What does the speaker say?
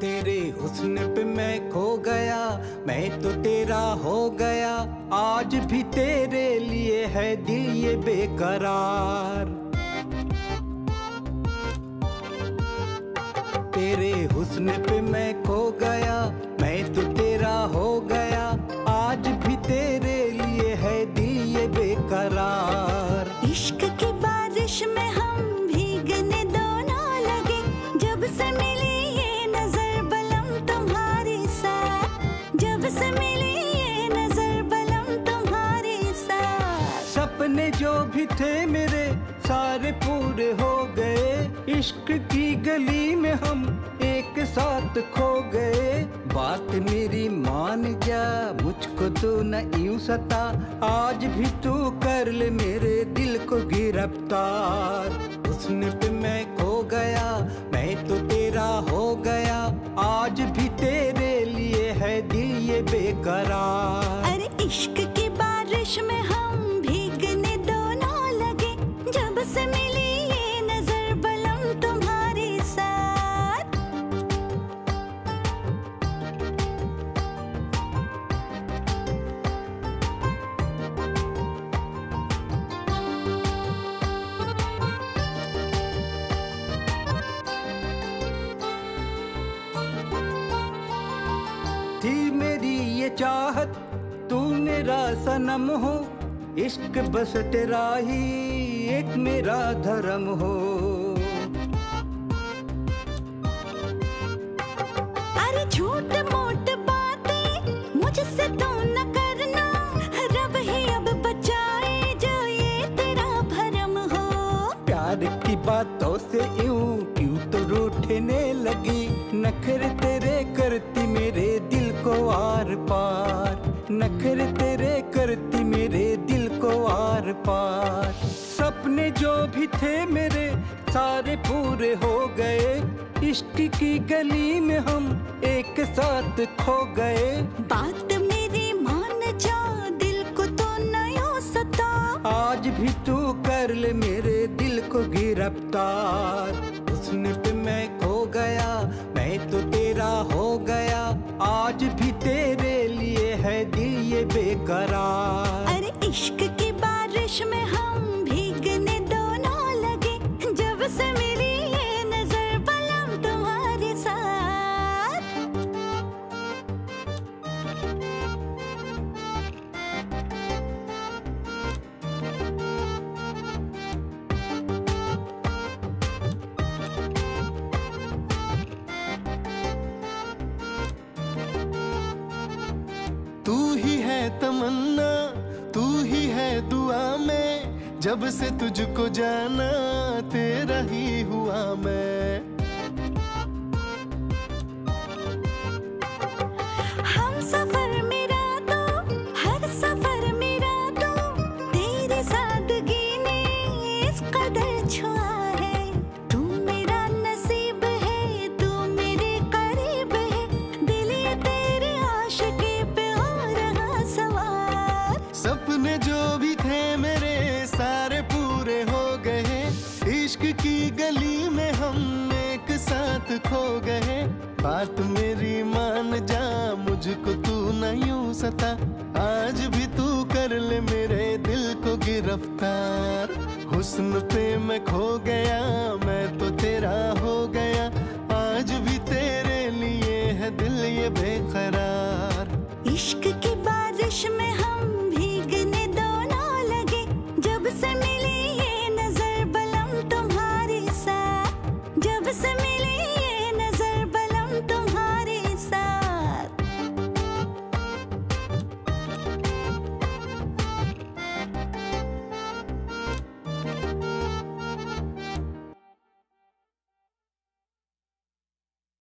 तेरे हुस्न पे मैं खो गया, मैं तो तेरा हो गया। आज भी तेरे लिए है दिल ये बेकरार। तेरे हुस्न पे मैं खो गया सपने जो भी थे मेरे, सारे पूरे हो गए। इश्क की गली में हम एक साथ खो गए। बात मेरी मान जा, मुझको तो न यूँ सता। आज भी तू कर ले मेरे दिल को गिरफ़्तार। उसने पे मैं खो गया, मैं तो तेरा हो गया। आज भी तेरे लिए है दिल ये बेकरार। अरे इश्क चाहत तू मेरा सनम हो इश्क बस तेरा ही एक मेरा धर्म हो। अरे झूठ मूठ बातें मुझसे तो न करना रब ही अब बचाए जो ये तेरा भरम हो। प्यार की बातों से यूँ क्यों तो रूठने लगी नखर तेरे करती मेरे आर पार। नखर तेरे करती मेरे दिल को आर पार। सपने जो भी थे मेरे सारे पूरे हो गए। इश्क की गली में हम एक साथ खो गए। बात मेरी मान जा दिल को तो नयो सता। आज भी तू कर ले मेरे दिल को गिरफ़्तार। उसने तेरे लिए है दिल ये बेकरार। अरे इश्क की बारिश में हम तू ही है तमन्ना, तू ही है दुआ में, जब से तुझको जाना, तेरा ही हुआ मैं। सपने जो भी थे मेरे सारे पूरे हो गए। इश्क की गली में हम एक साथ खो गए। बात मेरी मान जा, मुझको तू नहीं यूँ सता। आज भी तू कर ले मेरे दिल को गिरफ़्तार। हुस्न पे मैं खो गया, मैं तो तेरा हो गया। आज भी तेरे लिए है दिल ये बेकरार। इश्क की बात